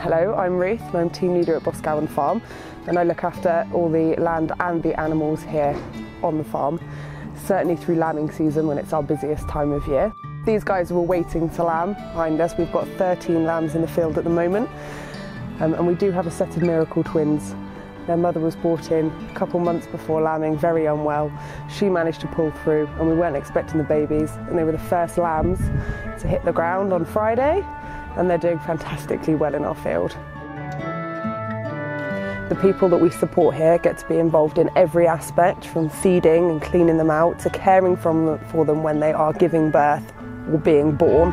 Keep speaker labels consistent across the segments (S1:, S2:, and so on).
S1: Hello, I'm Ruth and I'm team leader at Boscawen Farm and I look after all the land and the animals here on the farm, certainly through lambing season when it's our busiest time of year. These guys all waiting to lamb behind us. We've got 13 lambs in the field at the moment um, and we do have a set of miracle twins. Their mother was brought in a couple months before lambing, very unwell. She managed to pull through and we weren't expecting the babies and they were the first lambs to hit the ground on Friday and they're doing fantastically well in our field. The people that we support here get to be involved in every aspect from feeding and cleaning them out to caring for them when they are giving birth or being born.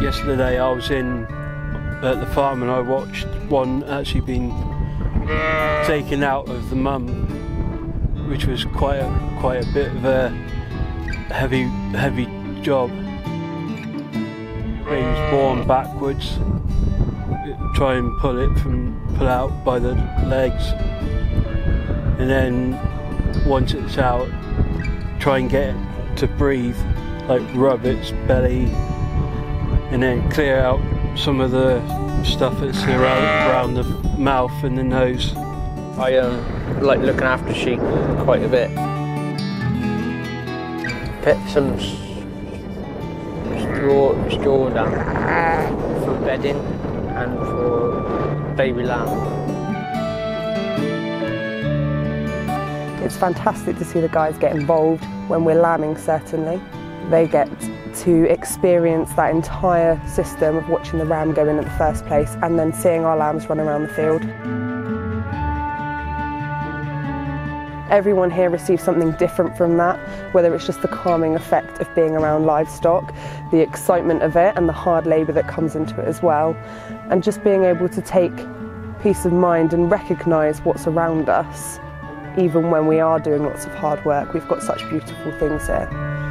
S2: Yesterday I was in at the farm and I watched one actually being taken out of the mum, which was quite a, quite a bit of a heavy, heavy job. Was born backwards. Try and pull it from pull out by the legs, and then once it's out, try and get it to breathe, like rub its belly, and then clear out some of the stuff that's around, around the mouth and the nose.
S3: I um, like looking after sheep quite a bit put some straw, straw down for bedding and for baby lamb.
S1: It's fantastic to see the guys get involved when we're lambing certainly. They get to experience that entire system of watching the ram go in at the first place and then seeing our lambs run around the field. Everyone here receives something different from that, whether it's just the calming effect of being around livestock, the excitement of it and the hard labour that comes into it as well, and just being able to take peace of mind and recognise what's around us, even when we are doing lots of hard work. We've got such beautiful things here.